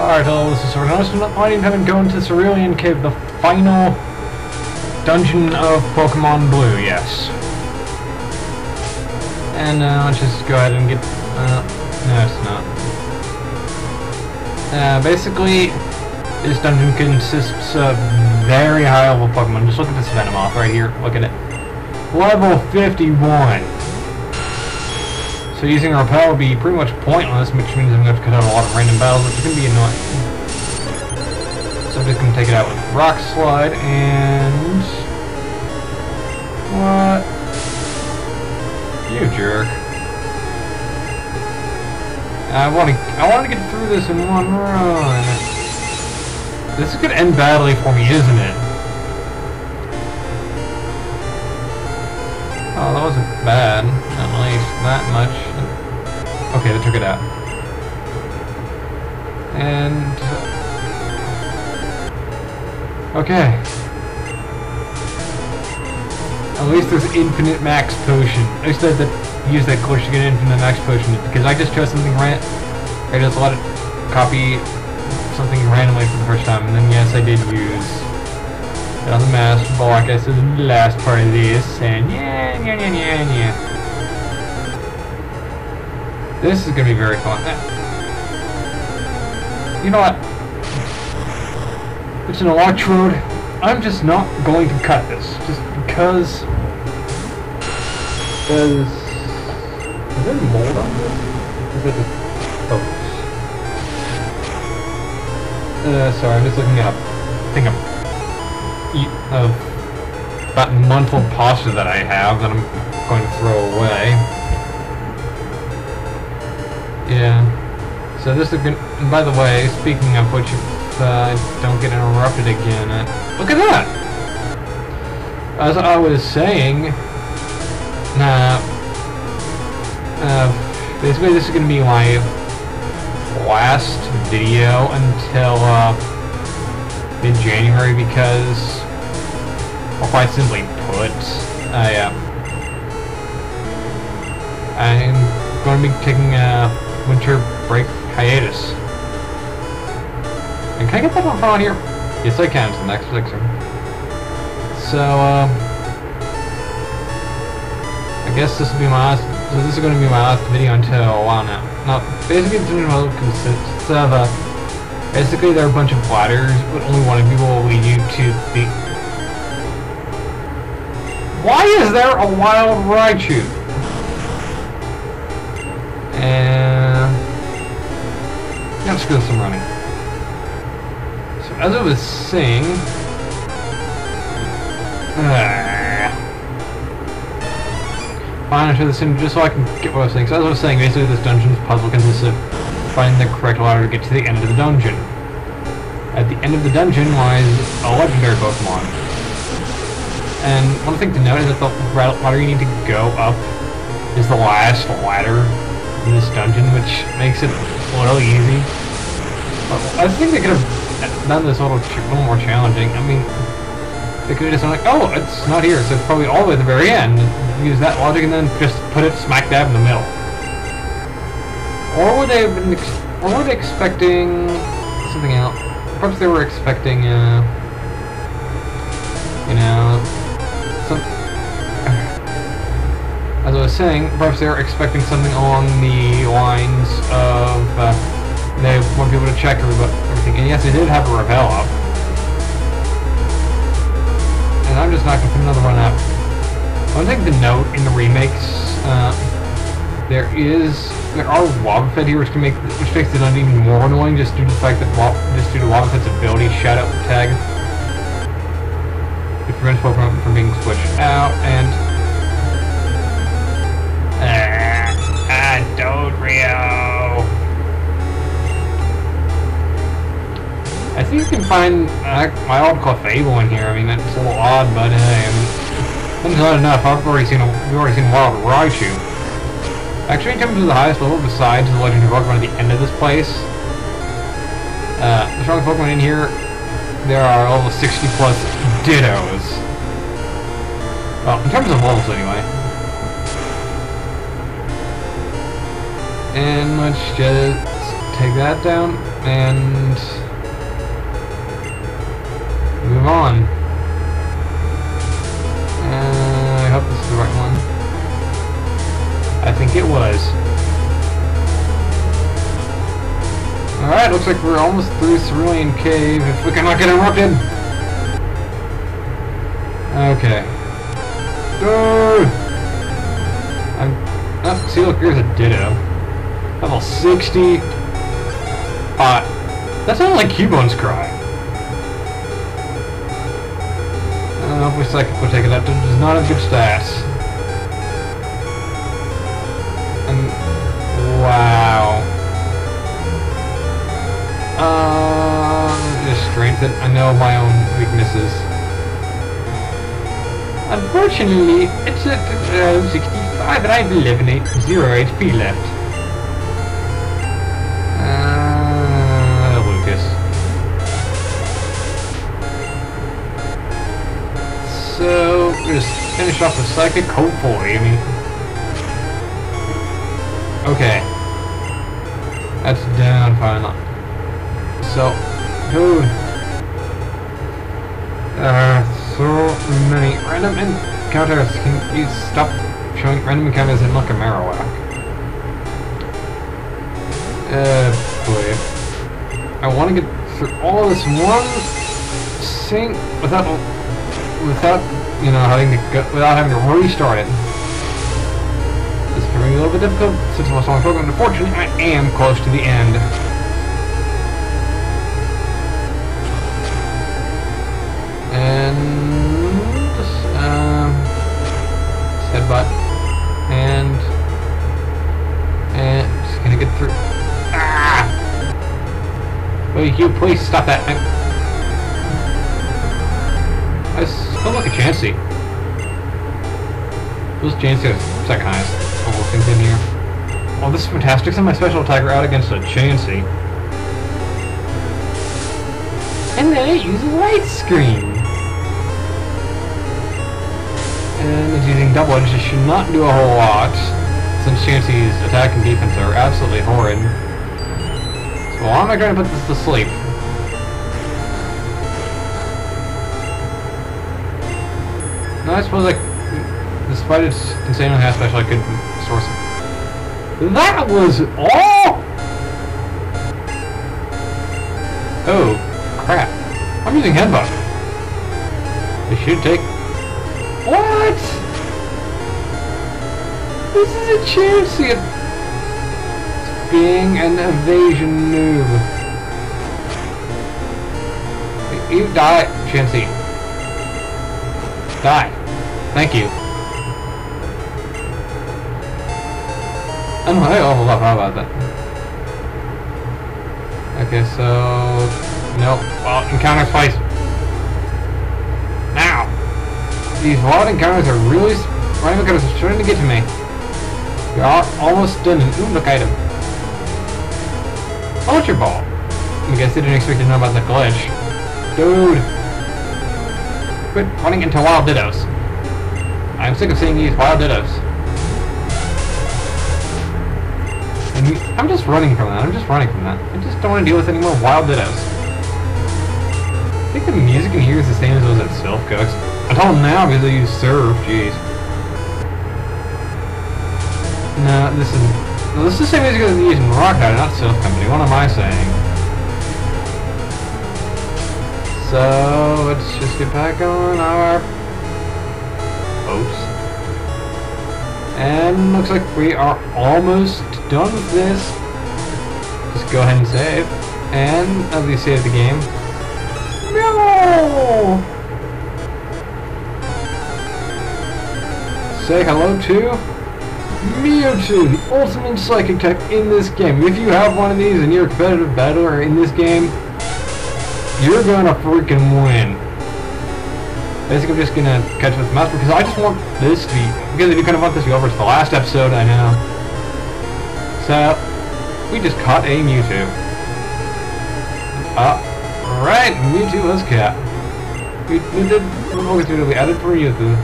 Alright, hello, this is Sword. I was planning on going to Cerulean Cave, the final dungeon of Pokemon Blue, yes. And uh, let's just go ahead and get... Uh, no, it's not. Uh, basically, this dungeon consists of very high level Pokemon. Just look at this Venomoth right here. Look at it. Level 51. So using Repel would be pretty much pointless, which means I'm going to have to cut out a lot of random battles, which is going to be annoying. So I'm just going to take it out with Rock Slide and... What? You jerk. I want to I want to get through this in one run. This is going to end badly for me, isn't it? Oh, that wasn't bad. At least that much. Okay, they took it out. And... Okay. At least there's infinite max potion. I used to that, use that glitch to get infinite max potion because I just chose something right. I just let it copy something randomly for the first time, and then yes, I did use on the Master Ball, like I said the last part of this, and yeah, yeah, yeah, yeah, yeah. This is gonna be very fun. You know what? It's an electrode. I'm just not going to cut this, just because. Is is there mold on this? Is it just focus? Uh, sorry, I'm just looking up. I think I'm of that mental posture that I have that I'm going to throw away. Yeah. So this is good. By the way, speaking of which, uh, don't get interrupted again. Uh, look at that! As I was saying, nah. Uh, basically, this is going to be my last video until uh, mid-January because, well, quite simply put, I, uh, I'm going to be taking a winter break hiatus. And can I get that one on here? Yes, I can. It's the next fixer. So, uh, I guess this will be my last. So this is going to be my last video until a while now. Now, basically, the tutorial consists of uh, basically there are a bunch of ladders, but only one of you will lead you to the. Why is there a wild Raichu? And yeah, let's do some running. So as I was saying, uh, into this in just so I can get what I was saying. So as I was saying, basically this dungeon's puzzle consists of finding the correct ladder to get to the end of the dungeon. At the end of the dungeon lies a legendary Pokemon. And one thing to note is that the ladder you need to go up is the last ladder in this dungeon, which makes it little easy. I think they could have done this a little, little more challenging. I mean, they could have just been like, oh, it's not here, so it's probably all the way at the very end. Use that logic and then just put it smack dab in the middle. Or would they have been, or were they expecting something else? Perhaps they were expecting, uh, you know, was saying, perhaps they're expecting something along the lines of, uh, they want people to check everything. And yes, they did have a repel up. And I'm just not going to put another one up. One thing to note in the remakes, uh, there is there are Wobbuffet here, which can make which makes it even more annoying, just due to the fact that just due to Wobbuffet's ability Shadow Tag. It prevents Pokemon from being switched out, and ah, don't Rio. I think you can find uh, my old Clefable in here. I mean, that's a little odd, but hey, I mean, not enough. I've already seen a, we've already seen Wild Raichu. Actually, in terms of the highest level, besides the legendary Pokemon at the end of this place, uh, the strongest Pokemon in here, there are level 60 plus Dittos. Well, in terms of levels, anyway. And let's just take that down. and move on. Uh, I hope this is the right one. I think it was. Alright, looks like we're almost through Cerulean Cave if we cannot get interrupted. Okay. Dude! I'm... See look, here's a Ditto. Level 60. Uh, that sounded like Cubone's cry. Uh, hopefully Psychic will take it up. Does not have good stats. And... Wow. Uh, just strengthen. I know my own weaknesses. Unfortunately, it's at uh, 65 and I have 11 8, 0 HP left. Just finish off with Psychic, hopefully, I mean... Okay. That's down finally. So, dude. Uh, so many random encounters. Can you stop showing random encounters in like a Marowak? Uh, boy. I want to get through all this one thing without, without, you know, having to go, without having to restart it. This is proving a little bit difficult since I'm a program. Unfortunately, I am close to the end. and just um, headbutt and and just gonna get through. Ah! Will you please stop that? I, Chansey. Who's Chansey second highest oh, things in here? Oh, this is fantastic. Send my special attacker out against a Chansey. And then it uses light screen. And it's using double edge, it should not do a whole lot, since Chansey's attack and defense are absolutely horrid. So how am I going to put this to sleep? No, I suppose I, despite its insanely high special, I could source it. That was all! Oh, crap. I'm using Headbutt. It should take what? This is a chance at being an evasion noob. You die, Chansey. Die. Thank you. I don't know, I awful lot about that. Okay, so... Nope. Well, encounter twice. Now! These wild encounters are really... Random encounters are starting to get to me. We are almost done. Ooh, look, item. Ultra Ball. I guess they didn't expect to know about the glitch. Dude! Quit running into wild dittos. I'm sick of seeing these wild dittos. And you, I'm just running from that. I'm just running from that. I just don't want to deal with any more wild dittos. I think the music in here is the same as those at Silph Cooks. Until now, because they use serve, jeez. No, this is... No, this is the same music that they use in Rock Rider, not Silph Company. What am I saying? So, let's just get back on our boats. And looks like we are almost done with this. Just go ahead and save. And at least save the game. No! Say hello to Mewtwo, the ultimate psychic type in this game. If you have one of these and you're a competitive battler in this game, you're gonna freaking win. Basically, I'm just gonna catch with mouse because I just want this to be, because if you kind of want this to be over, it's the last episode, I know. So, we just caught a Mewtwo. Uh, right, Mewtwo was caught. We, we did, we added for Mewtwo.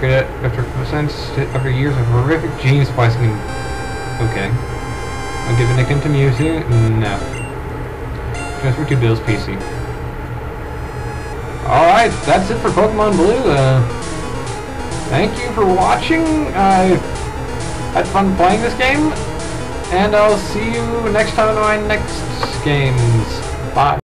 After since after years of horrific gene splicing. Okay. I'll give a nickname to Mewtwo. No. Transfer to Bill's PC. Alright, that's it for Pokemon Blue. Uh, thank you for watching. I had fun playing this game. And I'll see you next time in my next games. Bye.